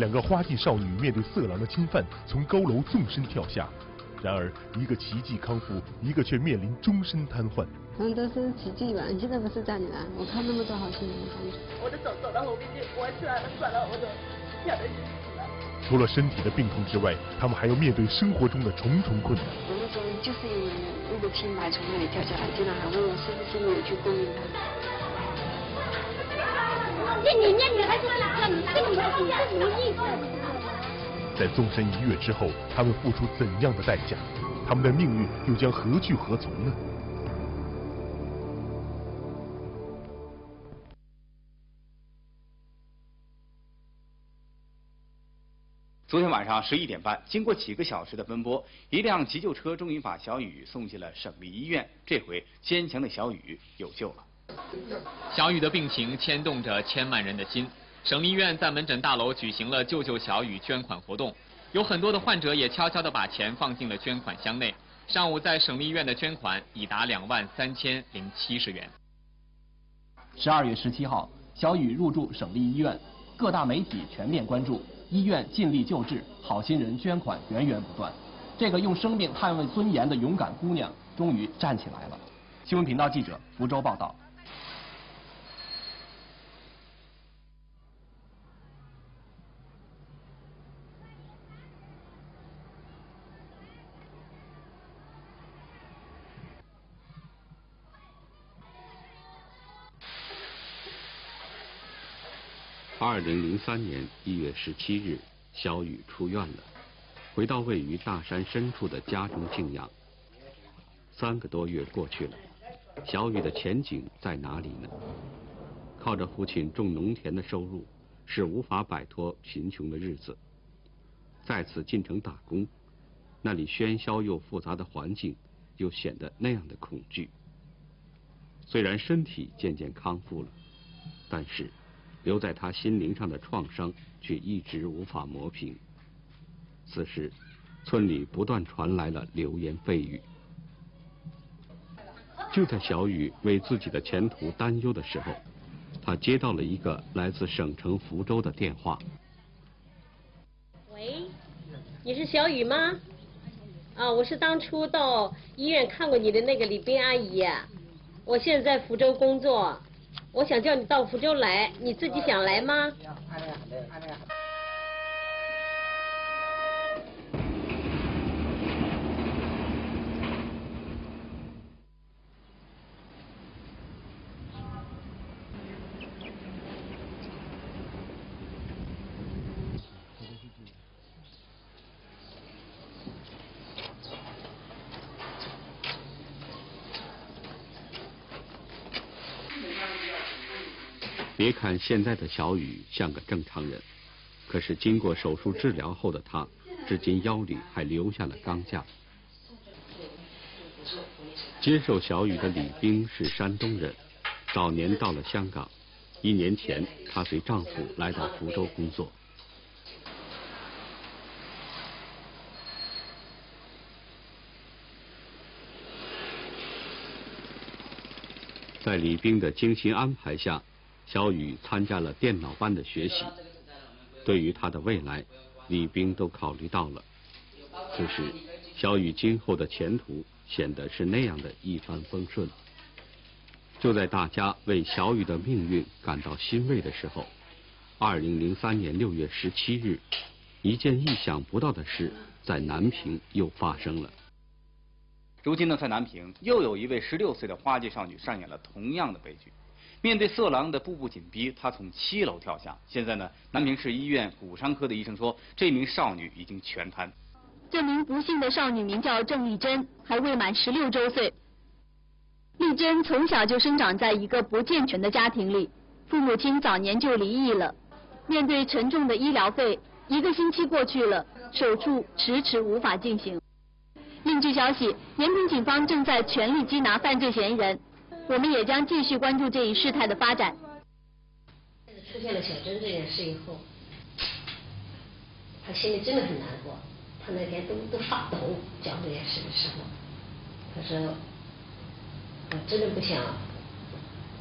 两个花季少女面对色狼的侵犯，从高楼纵身跳下。然而，一个奇迹康复，一个却面临终身瘫痪。可能都是奇迹吧，现在不是站起来。我看那么多好新闻，我的手走到后面去，我起来了，算了，我就跳下去了。除了身体的病痛之外，他们还要面对生活中的重重困难。我那时候就是因为那个平台从那里跳下来，经常还问我是不是没有去供应他。这里面女孩子你这个东西是什么意思？在纵身一跃之后，他们付出怎样的代价？他们的命运又将何去何从呢？昨天晚上十一点半，经过几个小时的奔波，一辆急救车终于把小雨送进了省立医院。这回，坚强的小雨有救了。小雨的病情牵动着千万人的心。省立医院在门诊大楼举行了救救小雨捐款活动，有很多的患者也悄悄地把钱放进了捐款箱内。上午在省立医院的捐款已达两万三千零七十元。十二月十七号，小雨入住省立医院，各大媒体全面关注，医院尽力救治，好心人捐款源源不断。这个用生命捍卫尊严的勇敢姑娘，终于站起来了。新闻频道记者福州报道。二零零三年一月十七日，小雨出院了，回到位于大山深处的家中静养。三个多月过去了，小雨的前景在哪里呢？靠着父亲种农田的收入，是无法摆脱贫穷的日子。再次进城打工，那里喧嚣又复杂的环境，又显得那样的恐惧。虽然身体渐渐康复了，但是。留在他心灵上的创伤却一直无法磨平。此时，村里不断传来了流言蜚语。就在小雨为自己的前途担忧的时候，他接到了一个来自省城福州的电话。喂，你是小雨吗？啊，我是当初到医院看过你的那个李冰阿姨，我现在在福州工作。我想叫你到福州来，你自己想来吗？别看现在的小雨像个正常人，可是经过手术治疗后的他，至今腰里还留下了钢架。接受小雨的李冰是山东人，早年到了香港，一年前她随丈夫来到福州工作。在李冰的精心安排下。小雨参加了电脑班的学习，对于他的未来，李冰都考虑到了。可是，小雨今后的前途显得是那样的一帆风顺。就在大家为小雨的命运感到欣慰的时候，二零零三年六月十七日，一件意想不到的事在南平又发生了。如今呢，在南平又有一位十六岁的花季少女上演了同样的悲剧。面对色狼的步步紧逼，他从七楼跳下。现在呢，南平市医院骨伤科的医生说，这名少女已经全瘫。这名不幸的少女名叫郑丽珍，还未满十六周岁。丽珍从小就生长在一个不健全的家庭里，父母亲早年就离异了。面对沉重的医疗费，一个星期过去了，手术迟迟无法进行。另据消息，延平警方正在全力缉拿犯罪嫌疑人。我们也将继续关注这一事态的发展。出现了小珍这件事以后，他心里真的很难过，他那天都都发抖讲这件事的时候，他说：“我真的不想，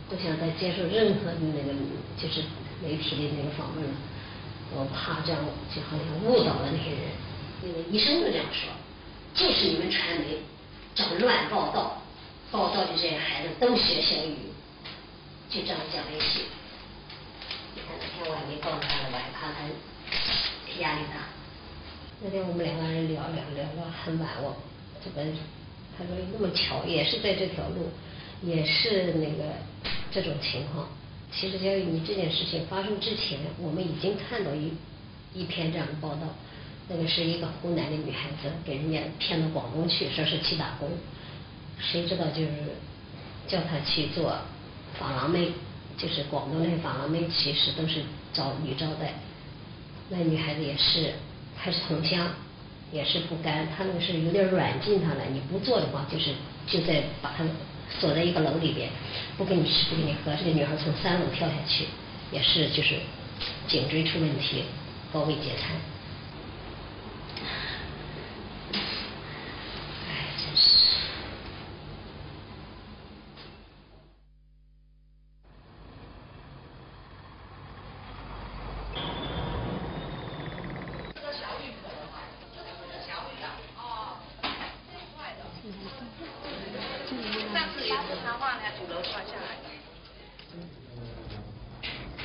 不想再接受任何的那个就是媒体的那个访问了。我怕这样就好像误导了那些人。那个医生就这样说，就是你们传媒这样乱报道，报道的这些孩子都学小语，就这样讲了一句。你看那天我还没告诉他了，我还怕他压力大。那天我们两个人聊聊聊到很晚，我这个他说那么巧，也是在这条路，也是那个这种情况。其实小雨，你这件事情发生之前，我们已经看到一一篇这样的报道，那个是一个湖南的女孩子给人家骗到广东去，说是去打工，谁知道就是叫她去做纺郎妹，就是广东那纺郎妹，其实都是招女招待，那女孩子也是。还是同乡，也是不甘，他那个是有点软禁她了。你不做的话，就是就在把她锁在一个楼里边，不给你吃，不给你喝。这个女孩从三楼跳下去，也是就是颈椎出问题，高位截瘫。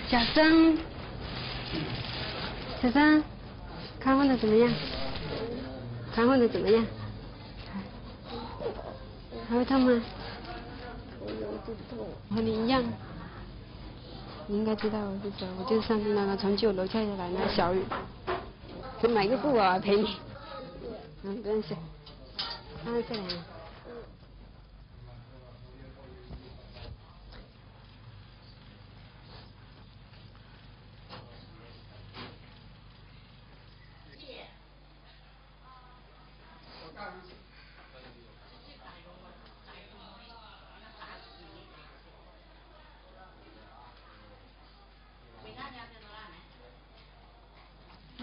小生，小生，看护的怎么样？看护的怎么样？还会痛吗？和你一样，你应该知道我是谁，我就是上次那个从九楼跳下来那个小雨。去买个布娃娃，陪你。嗯，不认识。啊，这里。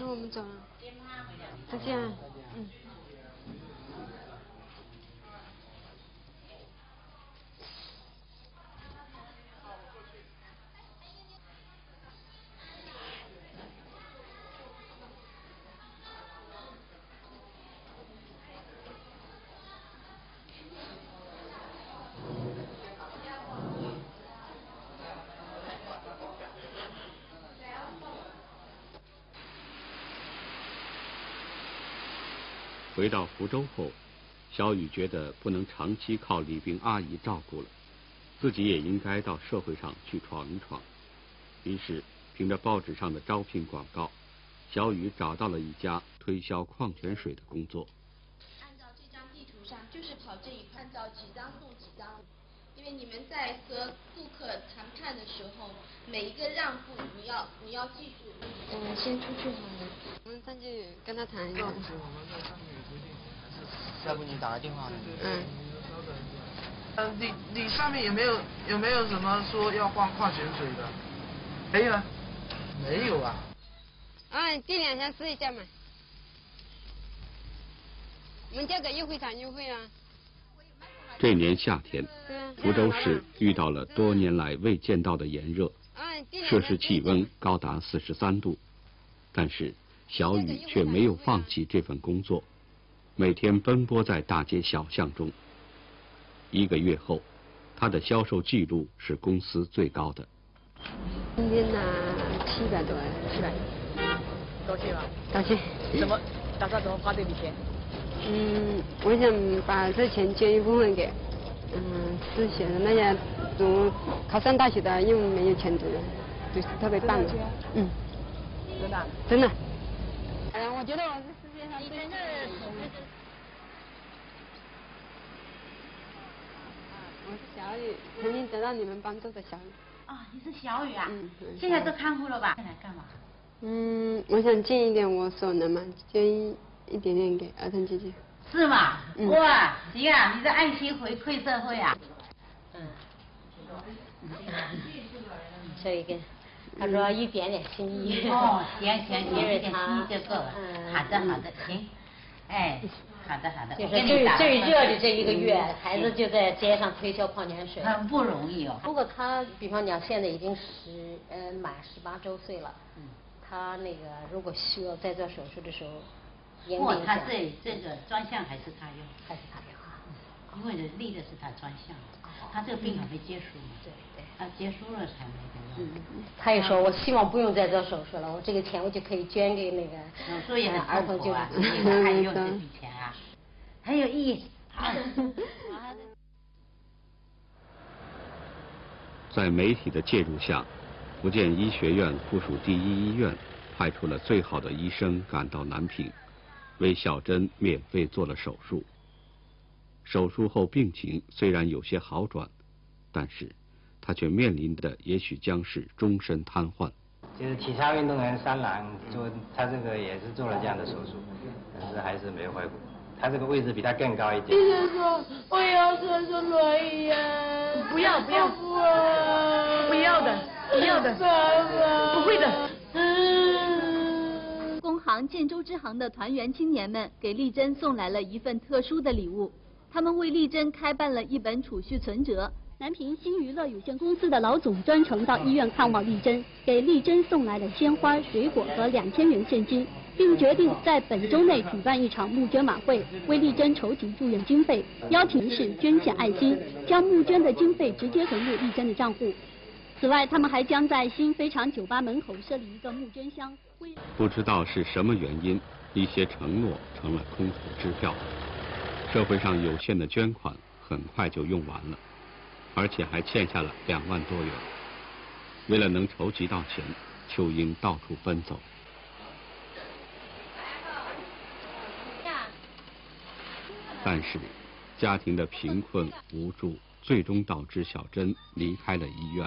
那我们走了，再见，嗯。回到福州后，小雨觉得不能长期靠李冰阿姨照顾了，自己也应该到社会上去闯一闯。于是，凭着报纸上的招聘广告，小雨找到了一家推销矿泉水的工作。按照这张地图上，就是跑这一块，按照几张送几张。因为你们在和顾客谈判的时候，每一个让步，你要你要记住。我们先出去好了，我们上去跟他谈一下。要不你打个电话。嗯。嗯，你你上面有没有有没有什么说要换矿泉水的？没有啊。没有啊。啊，订两箱试一下嘛。我们价格优惠，厂优惠啊。这年夏天，福州市遇到了多年来未见到的炎热，摄氏气温高达四十三度。但是小雨却没有放弃这份工作，每天奔波在大街小巷中。一个月后，他的销售记录是公司最高的。今天呢七百多，七百，高兴吗？高兴。怎么打算怎么花这笔钱？嗯，我想把这钱捐一部分给，嗯，自学的那些读考上大学的又没有钱读的，就是特别棒的。嗯。真的？真的。哎呀，我觉得我是世界上最。我是小雨，曾经得到你们帮助的小雨。啊，你是小雨啊？嗯。现在都看护了吧？现在干嘛？嗯，我想尽一点我所能嘛，捐一。点点给儿童基金，是吗？哇，行啊，你的爱心回馈社会啊。嗯。这一个，他说一点点心意。哦，行行行，一点点心意就够了。好的好的，行。哎，好的好的。就是最最热的这一个月，孩子就在街上推销矿泉水。很不容易哦。如果他，比方讲现在已经十呃满十八周岁了，他那个如果需要再做手术的时候，严不，他定一下。这这个专项还是他用，还是他用啊？因为立的是他专项，他这个病还没结束嘛，对对，他结束了才没得用。他也说，我希望不用再做手术了，我这个钱我就可以捐给那个儿童救啊，还用这笔钱啊？很有意义。在媒体的介入下，福建医学院附属第一医院派出了最好的医生赶到南平，为小珍免费做了手术。手术后病情虽然有些好转，但是他却面临的也许将是终身瘫痪。就是体操运动员三郎做他这个也是做了这样的手术，但是还是没有恢复。他这个位置比他更高一点。医生说我要坐坐轮椅呀。不要不要不要的不要的。不会的。建州支行的团员青年们给丽珍送来了一份特殊的礼物，他们为丽珍开办了一本储蓄存折。南平新娱乐有限公司的老总专程到医院看望丽珍，给丽珍送来了鲜花、水果和两千元现金，并决定在本周内举办一场募捐晚会，为丽珍筹集住院经费，邀请是捐献爱心，将募捐的经费直接存入丽珍的账户。此外，他们还将在新飞常酒吧门口设立一个募捐箱。不知道是什么原因，一些承诺成了空头支票，社会上有限的捐款很快就用完了。而且还欠下了两万多元。为了能筹集到钱，秋英到处奔走。但是，家庭的贫困无助，最终导致小珍离开了医院，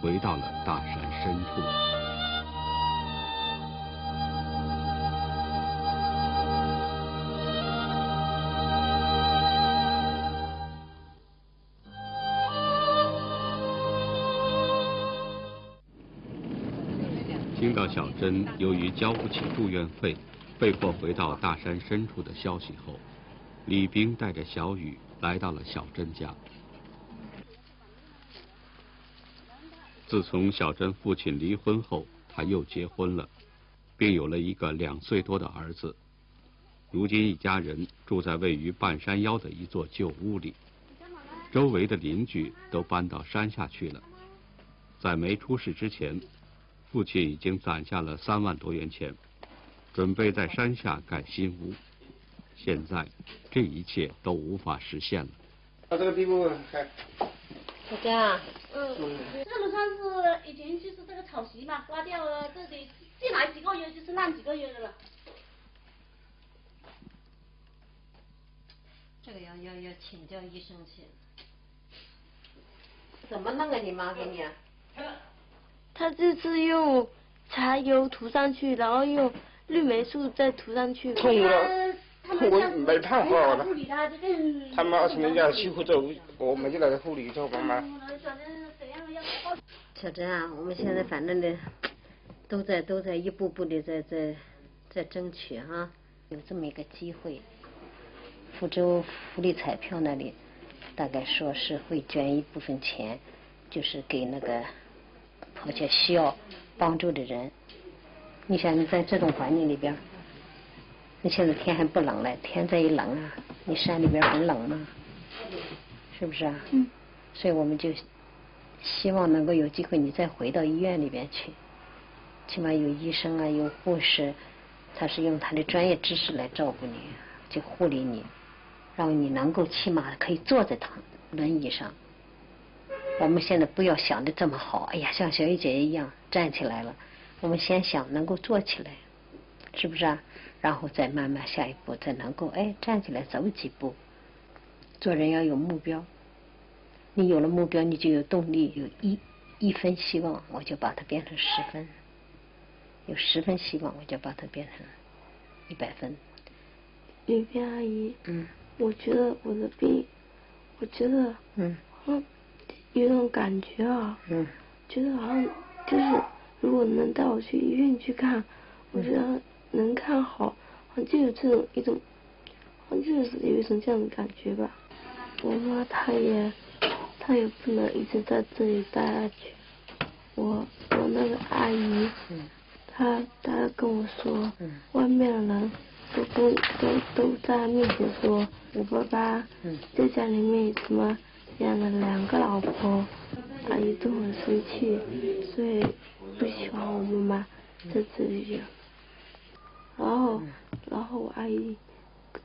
回到了大山深处。小珍由于交不起住院费，被迫回到大山深处的消息后，李冰带着小雨来到了小珍家。自从小珍父亲离婚后，他又结婚了，并有了一个两岁多的儿子。如今一家人住在位于半山腰的一座旧屋里，周围的邻居都搬到山下去了。在没出事之前。父亲已经攒下了三万多元钱，准备在山下盖新屋。现在这一切都无法实现了。到这个地步还……小珍啊，嗯，这个算是以前就是这个草席嘛，刮掉了，这里进来几个月就是烂几个月的了。这个要要要请教医生去。怎么弄啊？你妈给你？他这次用茶油涂上去，然后用绿霉素再涂上去。痛了，我没办法了。他们二十年家媳妇走，我们就来护理做妈妈。小珍啊，我们现在反正呢，都在都在一步步的在在在争取哈，有这么一个机会，福州福利彩票那里大概说是会捐一部分钱，就是给那个。而且需要帮助的人，你想你在这种环境里边，你现在天还不冷嘞，天再一冷啊，你山里边很冷吗？是不是啊？嗯。所以我们就希望能够有机会你再回到医院里边去，起码有医生啊，有护士，他是用他的专业知识来照顾你，就护理你，让你能够起码可以坐在躺轮椅上。我们现在不要想的这么好，哎呀，像小雨姐姐一样站起来了。我们先想能够坐起来，是不是啊？然后再慢慢下一步，再能够哎站起来走几步。做人要有目标，你有了目标，你就有动力。有一一分希望，我就把它变成十分；有十分希望，我就把它变成一百分。李冰阿姨，嗯，我觉得我的病，我觉得，嗯，嗯。有种感觉啊，嗯，觉得好像就是如果能带我去医院去看，我觉得能看好，好像就有这种一种，好像就是有一种这样的感觉吧。我妈她也，她也不能一直在这里待下去。我我那个阿姨，嗯，他他跟我说，外面的人都都都都在他面前说，我爸爸在家里面什么养了两个老婆，阿姨都很生气，所以不喜欢我妈妈在这里养。然后然后我阿姨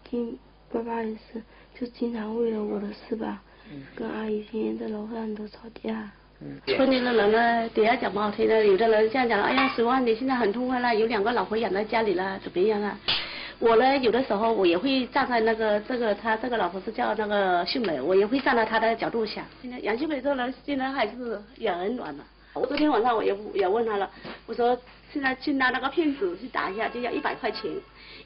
经爸爸也是，就经常为了我的事吧，跟阿姨天天在楼上都吵架。村里的人呢，底下讲不好听的，有的人这样讲，哎呀，十万你现在很痛快了，有两个老婆养在家里了，怎么样啊？我呢，有的时候我也会站在那个这个他这个老婆是叫那个秀美，我也会站在她的角度想，现在杨秀美这人现在还是也很暖的。我昨天晚上我也也问他了，我说现在去拿那个片子去打一下，就要一百块钱，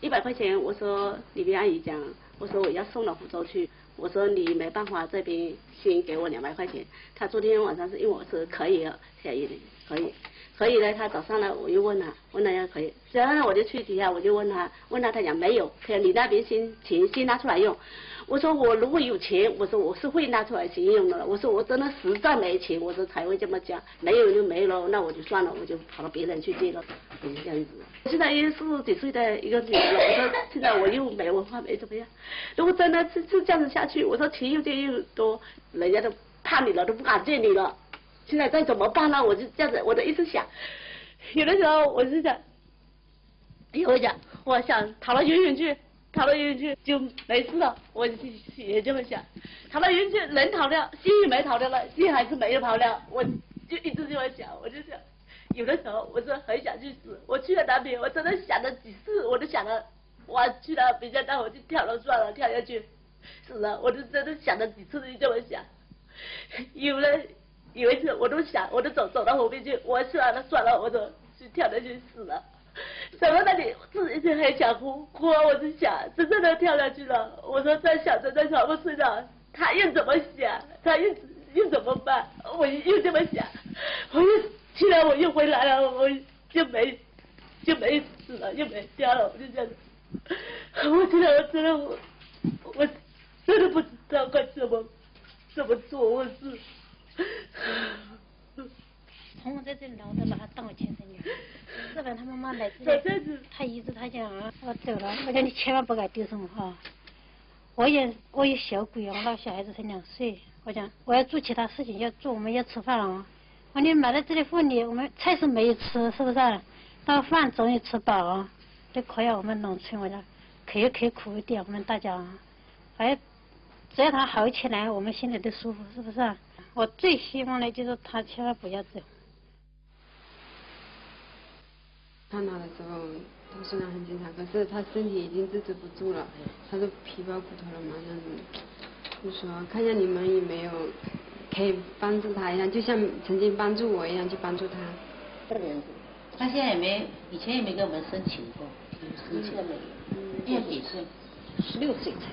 一百块钱，我说里边阿姨讲，我说我要送到福州去。我说你没办法，这边先给我两百块钱。他昨天晚上是因为我是可以，可以的，可以，可以呢。他早上呢，我又问他，问他要可以。然后呢，我就去底下，我就问他，问他，他讲没有，他讲你那边先钱先拿出来用。我说我如果有钱，我说我是会拿出来先用的。我说我真的实在没钱，我说才会这么讲。没有就没了，那我就算了，我就跑到别人去借了，就是这样子。现在也四十几岁的一个女人了，我说现在我又没文化，没怎么样。如果真的是是这样子下去，我说钱又借又多，人家都怕你了，都不敢借你了。现在该怎么办呢？我就这样子，我就一直想，有的时候我是想，我讲，我想逃到远远去。逃到远远去就没事了，我也这么想。逃到远远去，人逃掉，心也没逃掉了，心还是没有逃掉。我就一直这么想，我就想，有的时候我是很想去死。我去了南边，我真的想了几次，我都想了，我去了别家，那我就跳楼算了，跳下去死了。我就真的想了几次，就这么想。有了有一次，我都想，我都走走到后面去，我算了算了，我就去跳下去死了。走到那里，自己就很想哭，哭我就想，真正的跳下去了。我说在想着在床上睡着，他又怎么想？他又又怎么办？我又这么想，我又起来，我又回来了，我就没就没死了，又没家了，我就这样。我现在我真的我我真的不知道该怎么怎么做，我是。从我在这里来，我都把他当我亲生女儿。日本他妈妈来他一直他讲啊，我走了，我讲你千万不敢丢什么哈。我也我也小鬼啊，我那小孩子才两岁，我讲我要做其他事情，要做我们要吃饭了。我你买到这里饭你我们菜是没有吃，是不是？那饭总有吃饱啊。这可以我们农村，我讲可以可以苦一点，我们大家，反正，只要他好起来，我们心里都舒服，是不是？我最希望的就是他千万不要走。看他的时候，他虽然很坚强，可是他身体已经支持不住了，他都皮包骨头了嘛，那种。就说看见你们也没有可以帮助他一样，就像曾经帮助我一样去帮助他。他现在也没，以前也没跟我们申请过，申请了没有？要几岁？十六岁才。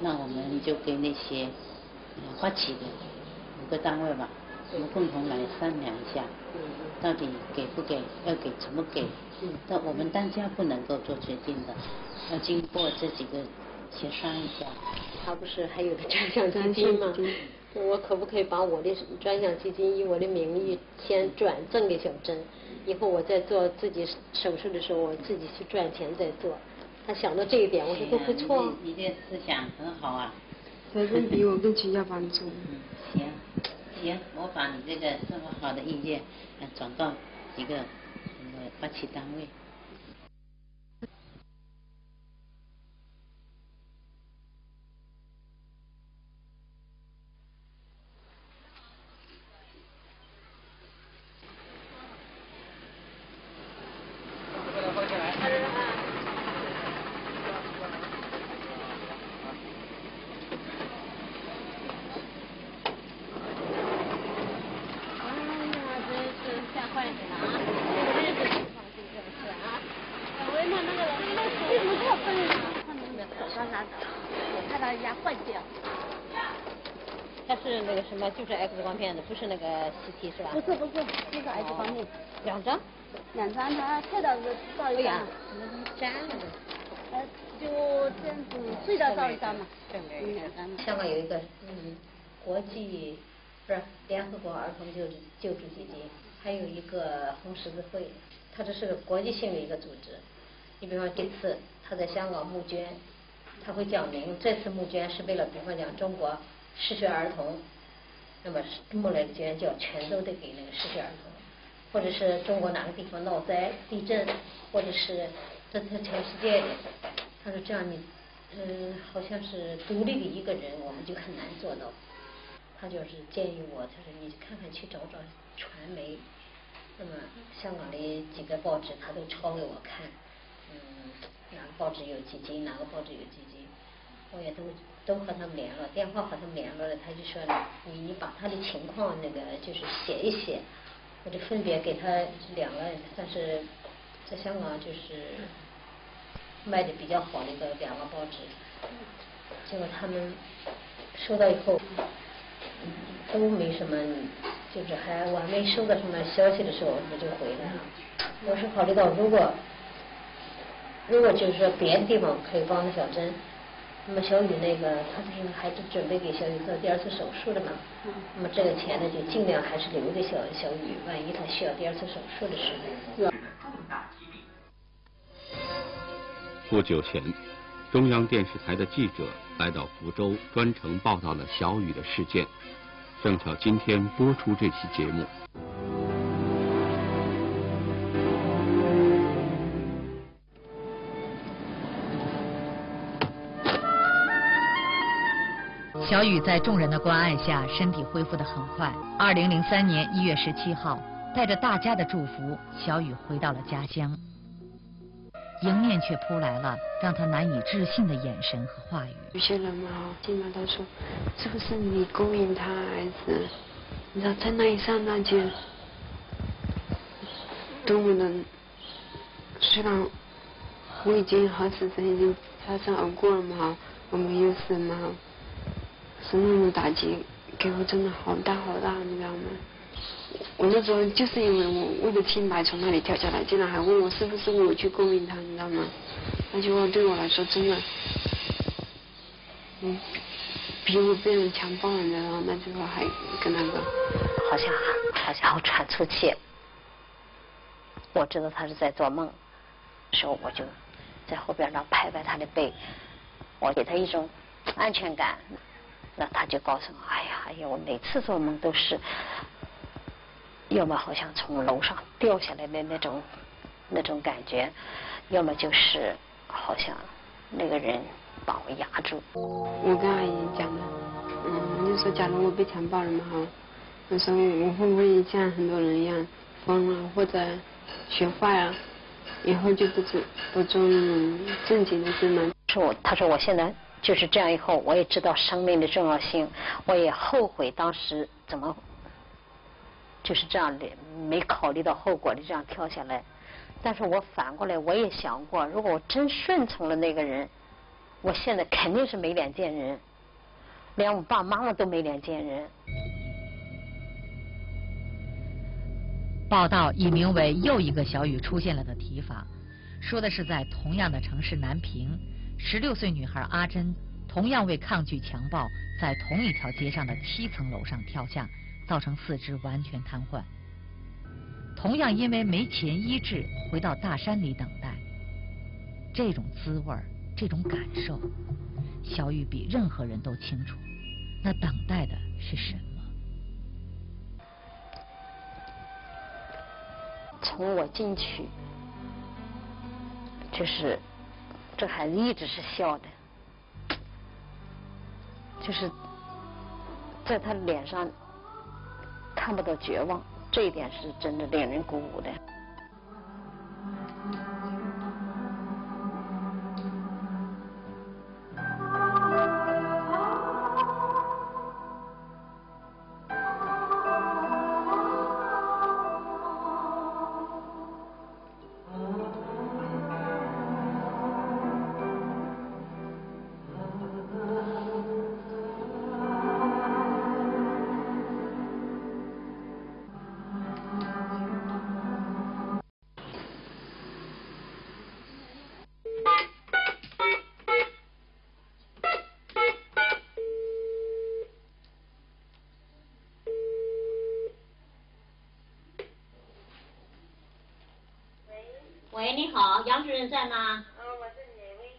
那我们就给那些发起的五个单位吧。我们共同来商量一下，到底给不给，要给怎么给？但我们当家不能够做决定的，要经过这几个协商一下。他不是还有个专项基金吗？我可不可以把我的专项基金以我的名义先转赠给小珍，以后我在做自己手术的时候，我自己去赚钱再做。他想到这一点，我说都不错。你的思想很好啊。小珍比我更需要帮助。嗯，行。行，我把你这个这么好的意见，转到一个发起单位。就是 X 光片的，不是那个 CT 是吧？不是不是，就是 X 光片，两张，两张，他拍到是照一张，粘了呃，就这样子睡着照一张嘛，两张。香港有一个嗯，国际不是联合国儿童救救助基金，还有一个红十字会，它这是个国际性的一个组织。你比方这次他在香港募捐，他会讲明这次募捐是为了，比方讲中国失学儿童，那么募来的捐就全都得给那个失学儿童，或者是中国哪个地方闹灾、地震，或者是这在全世界的，他说这样你，嗯，好像是独立的一个人，我们就很难做到。他就是建议我，他说你看看去找找传媒，那么香港的几个报纸他都抄给我看。嗯，哪个报纸有基金，哪个报纸有基金，我也都都和他们联络，电话和他们联络了，他就说你你把他的情况那个就是写一写，我就分别给他两个，算是在香港就是卖的比较好的一个两个报纸，结果他们收到以后都没什么，就是还我还没收到什么消息的时候，我就回来了。我是考虑到如果。如果就是说别的地方可以帮的小珍，那么小雨那个他不是还准备给小雨做第二次手术的嘛？那么这个钱呢就尽量还是留给小小雨，万一他需要第二次手术的时候。不久前，中央电视台的记者来到福州，专程报道了小雨的事件。正巧今天播出这期节目。小雨在众人的关爱下，身体恢复的很快。二零零三年一月十七号，带着大家的祝福，小雨回到了家乡。迎面却扑来了让他难以置信的眼神和话语。有些人嘛，起码他说，是不是你勾引他，还是？你知道，在那一刹那间，多么的，虽然我已经好几次已经擦身而过了嘛，我没有事嘛。生命的打击给我真的好大好大，你知道吗？我那时候就是因为我为了清白从那里跳下来，竟然还问我是不是我去勾引他，你知道吗？那句话对我来说真的，嗯，比我被人强暴了，你知道吗？那句话还更那个。好像好像我喘粗气，我知道他是在做梦，时候我就在后边那拍拍他的背，我给他一种安全感。那他就告诉我，哎呀，哎呀，我每次做梦都是，要么好像从楼上掉下来的那种那种感觉，要么就是好像那个人把我压住。我跟阿姨讲的，嗯，就说假如我被强暴了嘛哈，我说我会不会像很多人一样疯了或者学坏了，以后就不做不做正经的事吗？说我，他说我现在。就是这样，以后我也知道生命的重要性，我也后悔当时怎么就是这样的，没考虑到后果的这样跳下来。但是我反过来我也想过，如果我真顺从了那个人，我现在肯定是没脸见人，连我爸妈妈都没脸见人。报道以名为“又一个小雨出现了”的提法，说的是在同样的城市南平。十六岁女孩阿珍同样为抗拒强暴，在同一条街上的七层楼上跳下，造成四肢完全瘫痪。同样因为没钱医治，回到大山里等待。这种滋味这种感受，小雨比任何人都清楚。那等待的是什么？从我进去，就是。这孩子一直是笑的，就是在他脸上看不到绝望，这一点是真的令人鼓舞的。喂，你好，杨主任在吗？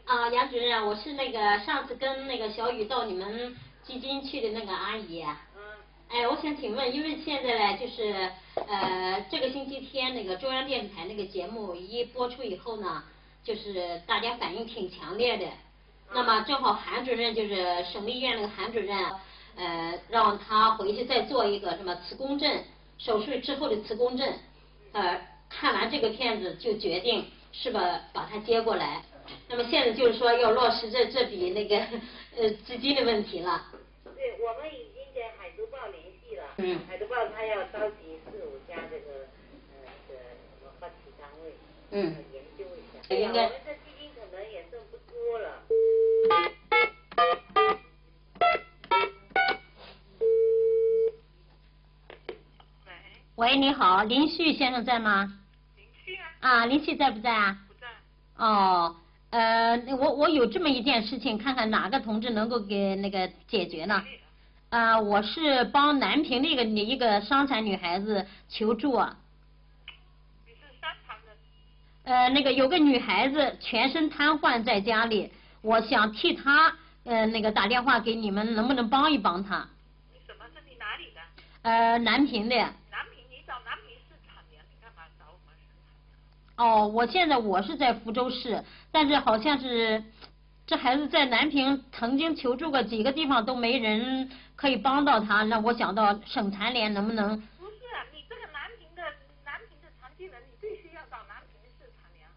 啊，杨主任，我是那个上次跟那个小雨到你们基金去的那个阿姨。嗯。哎，我想请问，因为现在呢，就是呃，这个星期天那个中央电视台那个节目一播出以后呢，就是大家反应挺强烈的。那么正好韩主任就是省立医院那个韩主任，呃，让他回去再做一个什么磁共振手术之后的磁共振，呃，看完这个片子就决定是吧把他接过来。那么现在就是说要落实这这笔那个 呃资金的问题了。对，我们已经跟海都报联系了。嗯。海都报他要召集四五家这个呃这个什么发起单位。嗯。研究一下。应该。我们这基金可能也剩不多了。喂，你好，林旭先生在吗？啊。啊，林旭在不在啊？不在。哦。呃，我我有这么一件事情，看看哪个同志能够给那个解决呢？啊，我是帮南平的一个一个伤残女孩子求助。你是伤残的？呃，那个有个女孩子全身瘫痪在家里，我想替她呃那个打电话给你们，能不能帮一帮她？你什么？是你哪里的？呃，南平的。南平，你找南平市产粮，你干嘛找我们市场哦，我现在我是在福州市。但是好像是这孩子在南平曾经求助过几个地方都没人可以帮到他，那我想到省残联能不能？不是啊，你这个南平的南平的残疾人，你必须要找南平市残联，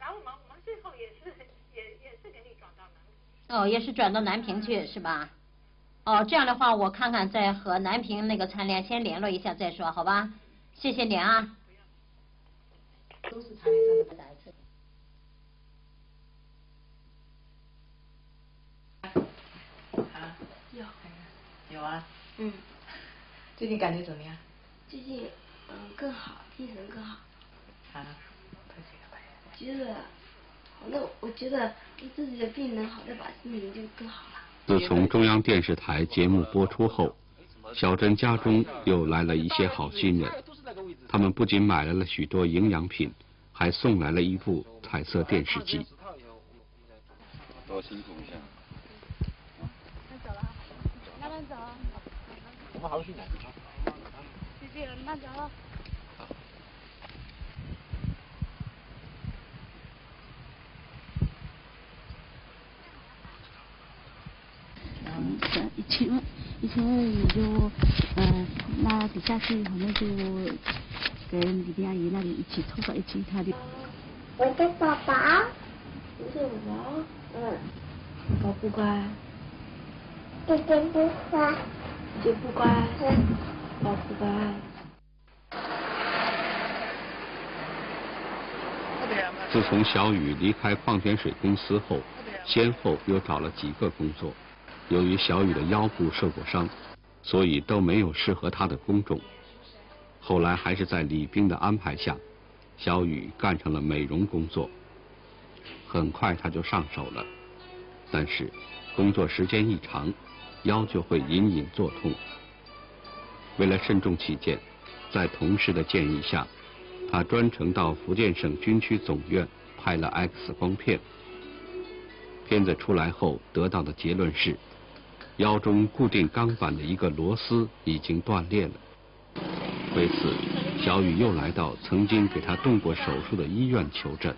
然后我们我们最后也是也也是给你转到南平。哦，也是转到南平去是吧？哦，这样的话我看看再和南平那个残联先联络一下再说，好吧？谢谢你啊。都是残联上的有有啊，嗯，最近感觉怎么样？最近嗯更好，精神更好。啊，觉得，那我觉得自己的病能好的把心情就更好了。自从中央电视台节目播出后，小珍家中又来了一些好心人，他们不仅买来了许多营养品，还送来了一部彩色电视机。多辛苦一下。走，我们好去哪？谢谢，慢走。嗯，是一千二，一千二你就，嗯，那底下去好像就跟李冰阿姨那里一起凑到一起，他的。我的宝宝。你是宝宝？嗯。宝宝不乖。姐姐不乖，姐不乖，宝不乖。自从小雨离开矿泉水公司后，先后又找了几个工作。由于小雨的腰部受过伤，所以都没有适合他的工种。后来还是在李冰的安排下，小雨干成了美容工作。很快他就上手了，但是工作时间一长。腰就会隐隐作痛。为了慎重起见，在同事的建议下，他专程到福建省军区总院拍了 X 光片。片子出来后得到的结论是，腰中固定钢板的一个螺丝已经断裂了。为此，小雨又来到曾经给他动过手术的医院求诊。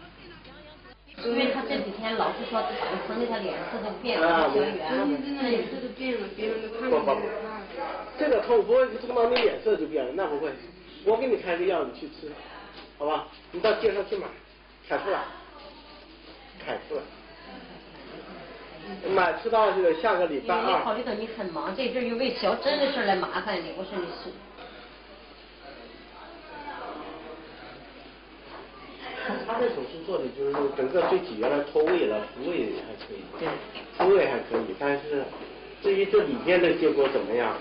因为他这几天老是说疼的他脸色都变了，小雨啊，脸色都变了，别人都看不不不，这个痛不会痛到你脸色就变了，那不会。我给你开个药，你去吃，好吧？你到街上去买，凯富了，凯富了，买吃到这个下个礼拜二。你考虑到你很忙，这阵又为小珍的事来麻烦你，我说你是。他这手术做的就是整个椎体原来脱位了，复位还可以，复位还可以，但是至于这里边的结果怎么样，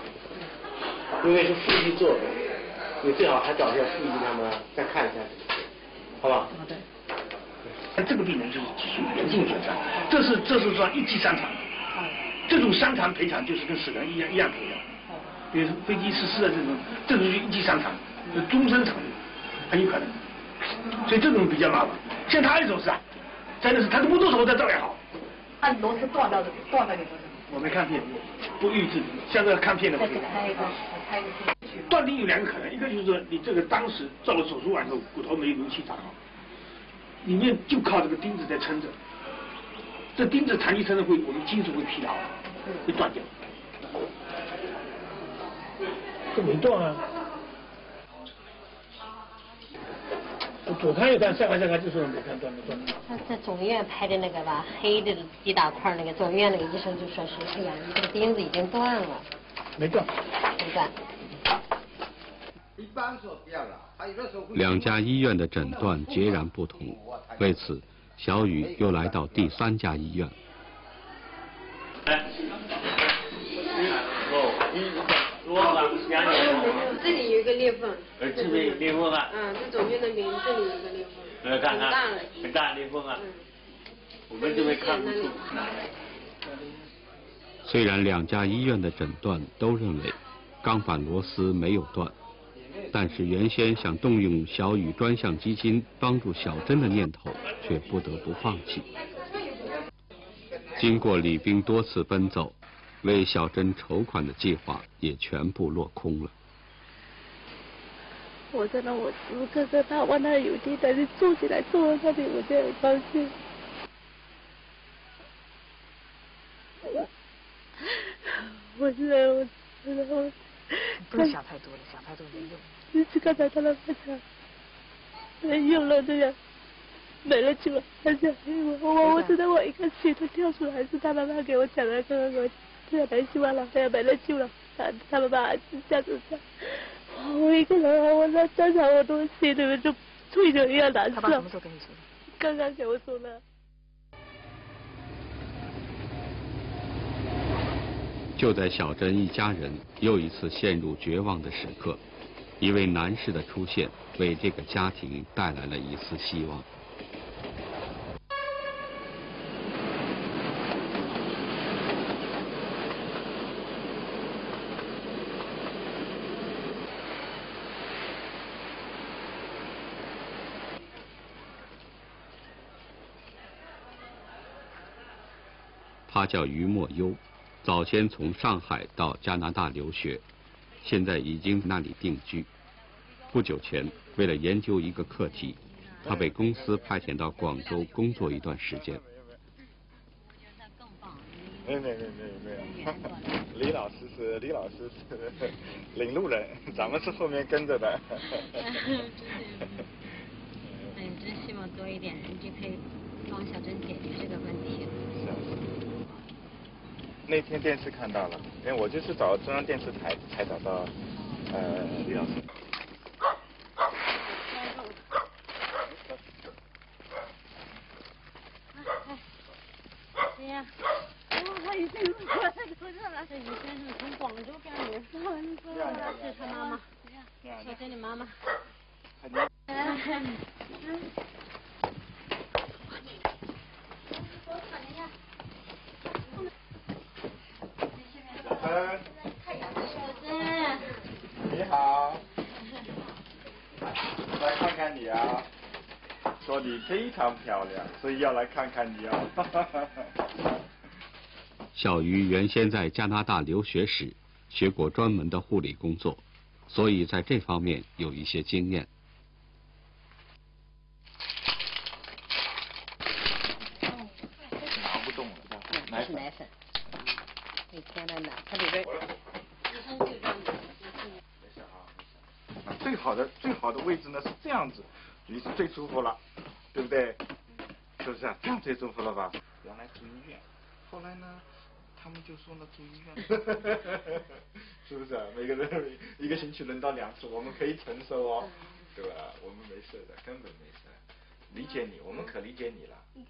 因为是复医做的，你最好还找一下复医他们再看一下，好吧？好的。这个病人就是属于严重损伤，这是这是算一级伤残，这种伤残赔偿就是跟死人一样一样赔的，比如飞机失事的这种，这种就一级伤残，是终身残很有可能。所以这种比较麻烦。像他这种是啊，真的是他都不做手，他照样好。按螺丝断到断到你头上。我没看片，不预制，像这看片的。再给开一个，开一个片。断定有两个可能，一个就是说你这个当时做了手术完后，骨头没有气长好，里面就靠这个钉子在撑着，这钉子长期撑着会，我们金属会疲劳，会断掉。这没断啊。我左看右看，下看下看，就是没看断没断。他在总医院拍的那个吧，黑的一大块那个，总医院那个医生就说是，哎呀，你这个钉子已经断了。没断。没断。两家医院的诊断截然不同，为此，小雨又来到第三家医院。这里有一个裂缝。呃，这边有裂缝啊。嗯，这左边的名这里有个裂缝。来看看。很大的。很大裂缝啊。我们这边看不出。虽然两家医院的诊断都认为钢板螺丝没有断，但是原先想动用小雨专项基金帮助小珍的念头却不得不放弃。经过李兵多次奔走。为小珍筹款的计划也全部落空了。我在那，我我看着他往那有地在那坐起来，坐在那里，我就很高兴。我现在我现在我。不能想太多了，想太多没用。就是刚才他那发财，没用了这样，没了去了，他想我我我真的我一看血都跳出来，是他妈妈给我讲的，刚刚给我。现在没希望了，他也没人救了。他他妈妈是这样子这样，我一个人，我在商场我都心里面就脆着一样难受。他爸什么时候跟你说的？刚刚跟我说的。就在小珍一家人又一次陷入绝望的时刻，一位男士的出现为这个家庭带来了一丝希望。他叫于墨优，早先从上海到加拿大留学，现在已经那里定居。不久前，为了研究一个课题，他被公司派遣到广州工作一段时间。没有没有没有没有，李老师是李老师是领路人，咱们是后面跟着的。嗯，真希望多一点人就可以帮小珍解决这个问题。那天电视看到了，因为我就是找中央电视台才找到呃李老师。谁呀？哦，他以前是过来的，这以前是从广州边儿来，这是他妈妈，小珍的妈妈。你好，来看看你啊，说你非常漂亮，所以要来看看你哦。小鱼原先在加拿大留学时学过专门的护理工作，所以在这方面有一些经验。拿不动了，奶粉。奶粉。一天的奶，它里边。最好的最好的位置呢是这样子，于是最舒服了，对不对？是不是啊？这样最舒服了吧？原来住医院，后来呢，他们就说呢住医院，是不是啊？每个人一个星期轮到两次，我们可以承受哦，对吧？我们没事的，根本没事，理解你，我们可理解你了。嗯。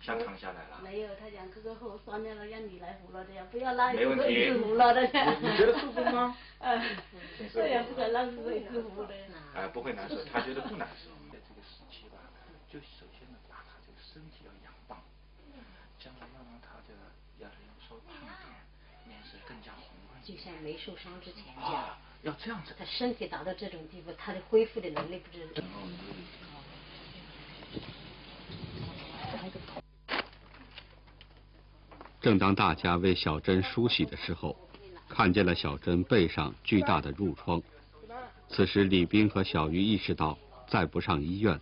想躺下来了？没有，他讲哥哥和我商量了，让你来扶了的呀，不要拉哥哥一直扶了的。你觉得舒服吗？嗯，这样不敢让哥哥一直扶的。哎，不会难受，他觉得不难受。在这个时期吧，就首先呢，把他这个身体要养棒，将来要让他的要要稍微胖一点，脸色更加红润。就像没受伤之前这样。要这样子。他身体达到这种地步，他的恢复的能力不是。正当大家为小珍梳洗的时候，看见了小珍背上巨大的褥疮。此时，李斌和小鱼意识到，再不上医院，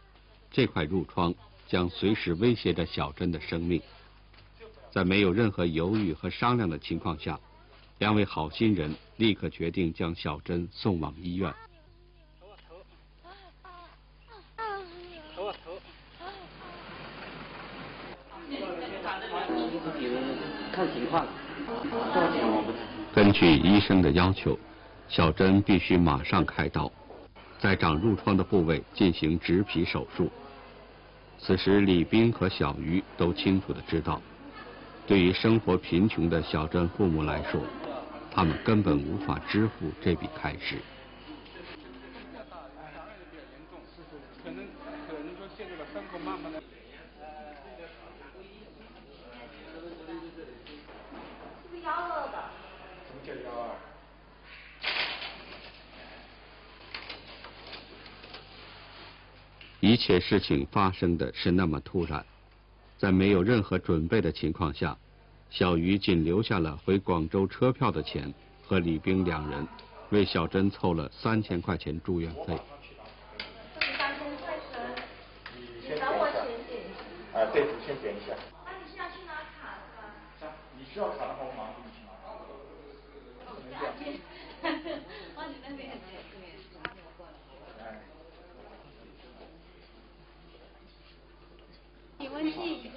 这块褥疮将随时威胁着小珍的生命。在没有任何犹豫和商量的情况下，两位好心人立刻决定将小珍送往医院。根据医生的要求，小珍必须马上开刀，在长褥疮的部位进行植皮手术。此时，李斌和小鱼都清楚的知道，对于生活贫穷的小珍父母来说，他们根本无法支付这笔开支。可能可能说现在的伤口慢慢的。幺二的。什么叫幺二？一切事情发生的是那么突然，在没有任何准备的情况下，小鱼仅留下了回广州车票的钱和李冰两人为小珍凑了三千块钱住院费。三千块钱，你找我钱点。啊，对，你先点一下。那你是要去拿。卡是吧？你需要卡的话，我马上给你去拿。哦，你那边对。没问题。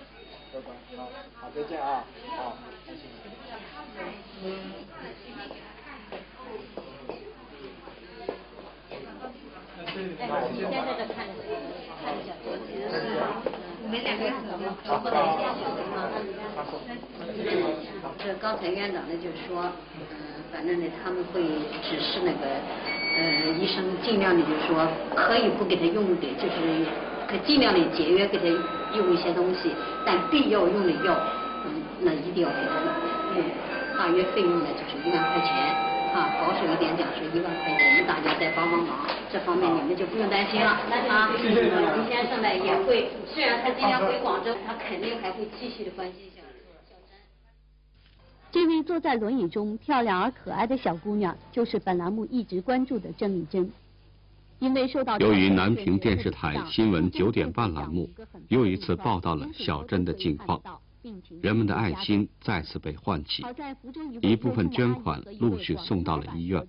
拜拜，好，好，再见啊，好，再见。现在在看看一下，我们两个人怎么合不来一下这刚才院长呢就说，嗯，反正呢他们会指示那个，呃，医生尽量的就是说可以不给他用的，就是可尽量的节约给他用一些东西，但必要用的药，嗯，那一定要给他用。大约费用呢就是一万块钱，啊，保守一点讲是一万块钱，我们大家再帮帮忙，这方面你们就不用担心了啊。林先生呢也会，虽然他今天回广州，他肯定还会继续的关心小小珍。这位坐在轮椅中漂亮而可爱的小姑娘，就是本栏目一直关注的郑丽珍。因为受到由于南平电视台新闻九点半栏目又一次报道了小珍的近况，人们的爱心再次被唤起，一部分捐款陆续送到了医院。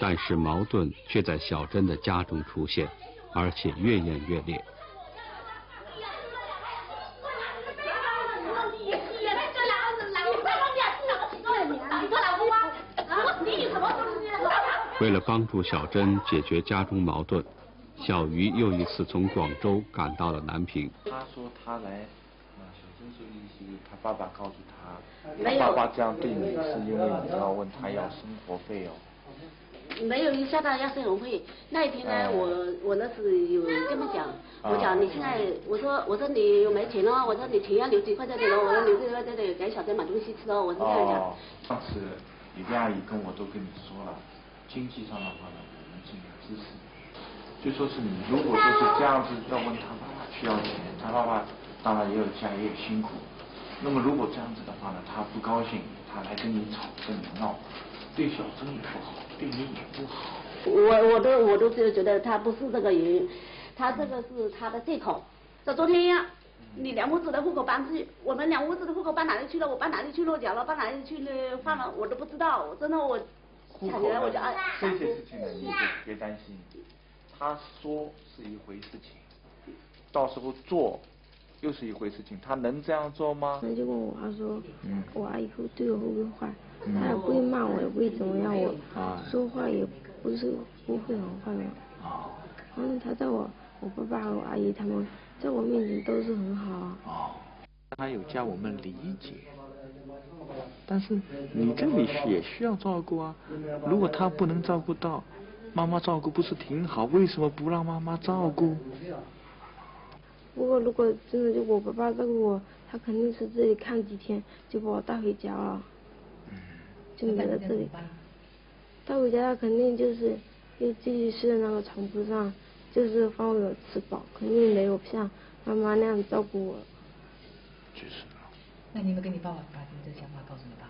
但是矛盾却在小珍的家中出现，而且越演越烈。为了帮助小珍解决家中矛盾，小鱼又一次从广州赶到了南平。他说他来，啊，小珍说意思他爸爸告诉他，爸爸这样对你是因为你要问他要生活费哦。没有向他要生活费。那一天呢，我我那是有这么讲，我讲你现在，我说我说你有没钱了，我说你钱要留几块在这里，我说留几块在这里给小珍买东西吃哦，我是这样讲。哦，上次李冰阿姨跟我都跟你说了，经济上的话呢，我们尽量支持你。就说是你如果说是这样子要问他爸爸需要钱，他爸爸当然也有家也有辛苦。那么如果这样子的话呢，他不高兴，他来跟你吵跟你闹，对小曾也不好，对你也不好。我我都我都是觉得他不是这个原因，他这个是他的借口。像昨天一样，你两屋子的户口搬去，我们两屋子的户口搬哪里去了？我搬哪里去落脚了？搬哪里去了放了？我都不知道，我真的我户口想起来我就哎。这些事情呢，你就别担心，他说是一回事情，到时候做又是一回事情，他能这样做吗？那就问我，他说，嗯我阿姨会对我会不会坏？嗯他也不会骂我，也不会怎么样，我啊说话也不是不会很坏嘛。啊然后他在我我爸爸和我阿姨他们在我面前都是很好啊。哦，他有叫我们理解，但是你这里也需要照顾啊。如果他不能照顾到，妈妈照顾不是挺好？为什么不让妈妈照顾？不过如果真的就我爸爸照顾我，他肯定是这里看几天就把我带回家了。就没在这里。带回家他肯定就是又继续睡在那个床铺上，就是方为我吃饱，肯定没有像妈妈那样照顾我。就是。那你有没有跟你爸爸把你的想法告诉你爸？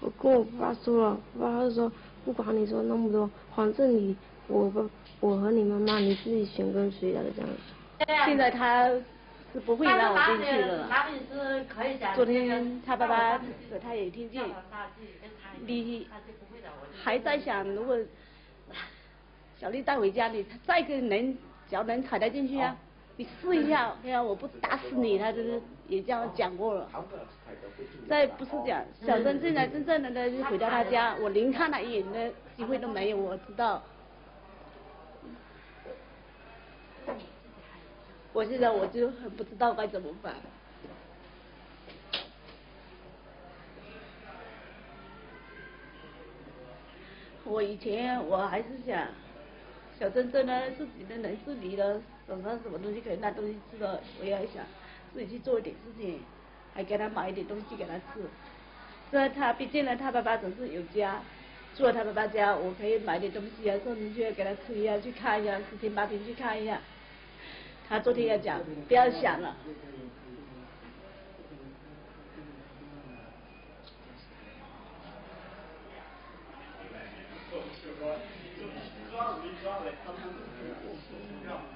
我跟我爸说了，我爸说不管你说那么多，反正你我不我和你妈妈你自己选跟谁的这样。现在他是不会让我进去的了。昨天他爸爸和他也听见，你还在想如果小丽带回家，你再跟能脚能踩得进去啊？你试一下，对啊，我不打死你，他就是也这样讲过了。再不是讲小珍现在真正的呢就，回到他家，我连看他一眼的机会都没有，我知道。我现在我就很不知道该怎么办。我以前我还是想，小珍珍呢自己的能自理的，手上什么东西可以拿东西吃的，我也想自己去做一点事情，还给他买一点东西给他吃。这他毕竟呢，他爸爸总是有家，住了他爸爸家，我可以买点东西啊，送进去给他吃一下，去看一下，十天八天去看一下。他昨天也讲，不要想了。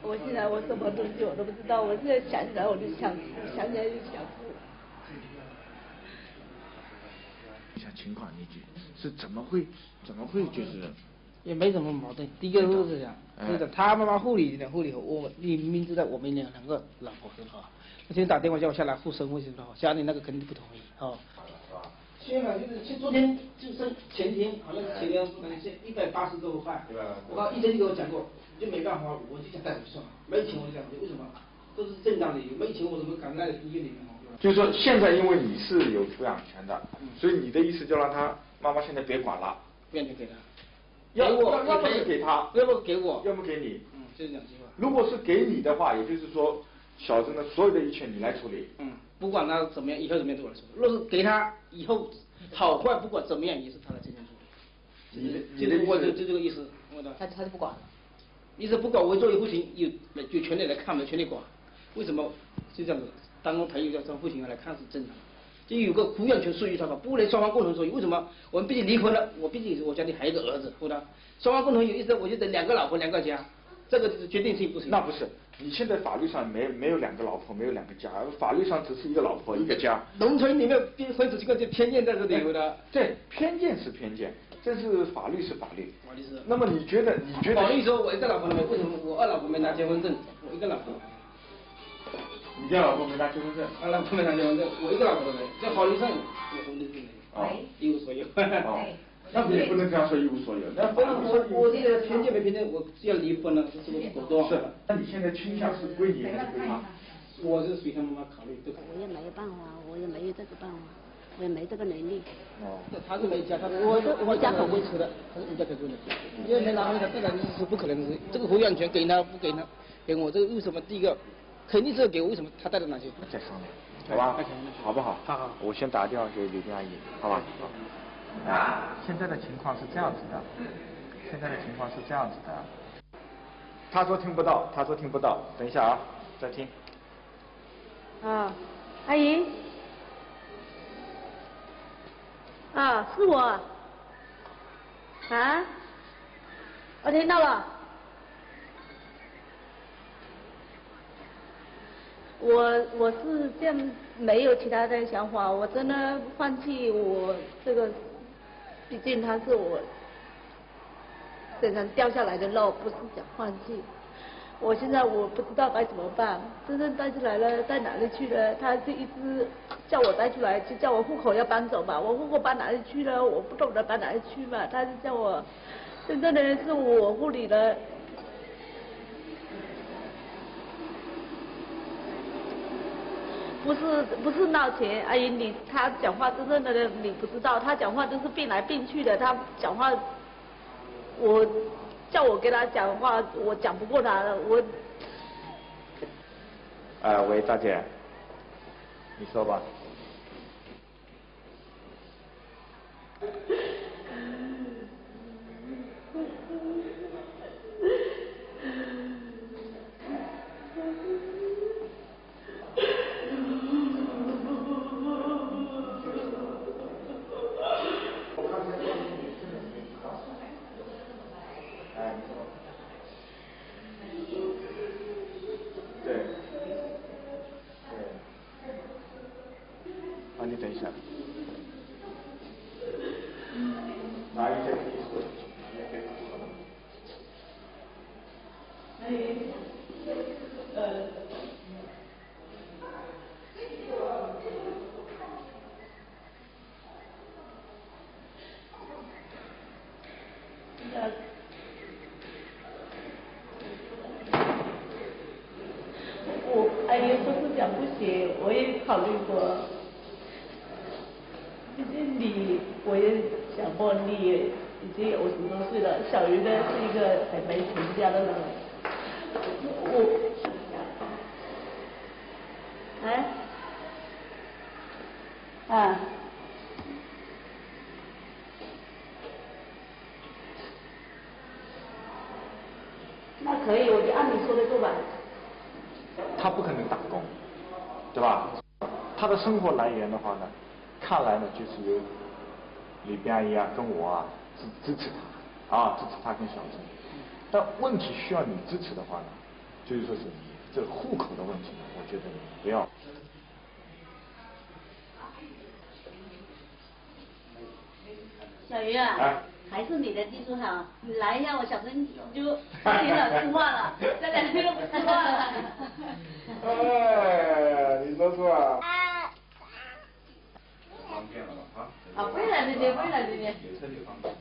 我现在我什么东西我都不知道，我现在想起来我就想想起来就想哭。像情况你是怎么会怎么会就是？也没什么矛盾，第一个就是这样，是的，他妈妈护理的护理好，我你明明知道我们两两个老婆很好，他今天打电话叫我下来护生，为什么？家里那个肯定不同意，哦。先嘛就是，就昨天就是前天，好像前天可能是一百八十多块，我刚医生就给我讲过，就没办法，我就想带回去算了，没钱我就讲，为什么？都是正当的理由，没钱我怎么敢在医院里面？就是说现在因为你是有抚养权的，所以你的意思就让他妈妈现在别管了，不愿意给他。要要要么是给他，要么给我，要么给你。嗯，就是两句话。如果是给你的话，也就是说，小珍的所有的一切你来处理。嗯，不管他怎么样，以后怎么样都我来处理。若是给他以后好坏，不管怎么样，也是他来承担处理。你的你的我就就这个意思，我的。他他就不管了。意思不管，我作为父亲有有权利来看，没权利管。为什么是这样子？当中他有个当父亲来看是正常的。就有个抚养权属于他吧，不能双方共同所有。为什么？我们毕竟离婚了，我毕竟我家里还有个儿子，对吧？双方共同有意思，我就得两个老婆两个家，这个是决定性不是？那不是，你现在法律上没没有两个老婆，没有两个家，法律上只是一个老婆一个家。农村里面婚婚子这个就偏见在这里有的。对，偏见是偏见，这是法律是法律。法律是。那么你觉得？你觉得？法律说我一个老婆没，为什么我二老婆没拿结婚证？我一个老婆。你家老婆没拿结婚证？二，老婆没拿结婚证，我一个老婆都没，在法律上我婚证是没有，一无所有。那你不能这样说一无所有。那不能我我这个偏见没偏见，我只要离婚了，这是我果断。是。那你现在倾向是归你还是归他？我是随他妈妈考虑都可以。我也没有办法，我也没有这个办法，我也没这个能力。哦。他是没家，他我我我家很维持的，他是无家可归的。因为没拿回来，这个是不可能的。这个抚养权给他不给他，给我这个为什么第一个？肯定是给我，为什么他带到哪去？再商量，好吧？好不好？好好。我先打个电话给李丁阿姨，好吧？啊，现在的情况是这样子的，现在的情况是这样子的。他说听不到，他说听不到，等一下啊，再听。啊，阿姨。啊，是我。啊？我听到了。我我是这样，没有其他的想法，我真的放弃我这个，毕竟他是我身上掉下来的肉，不是想放弃。我现在我不知道该怎么办，真正带出来了，带哪里去了？他就一直叫我带出来，就叫我户口要搬走嘛。我户口搬哪里去了？我不懂得搬哪里去嘛。他就叫我，真正的人是我护理的。不是不是闹钱，阿姨你他讲话真正的你不知道，他讲话都是变来变去的，他讲话，我叫我跟他讲话，我讲不过他，我。哎，喂，大姐，你说吧。呃，我，哎呀，说是讲不行，我也考虑过。毕竟你，我也想过你已经有十多岁了，小鱼呢是一个还没成家的人，我，哎，啊。就是由李斌阿姨啊跟我啊支支持他，啊支持他跟小陈。但问题需要你支持的话呢，就是说是你这个户口的问题呢，我觉得你不要。小鱼啊，还是你的技术好，你来一下，我小陈就 听了说话了，这两天都不说话了。哎，你说是吧？方便了吧？啊，会了，姐姐，会了，姐姐。有车就方便。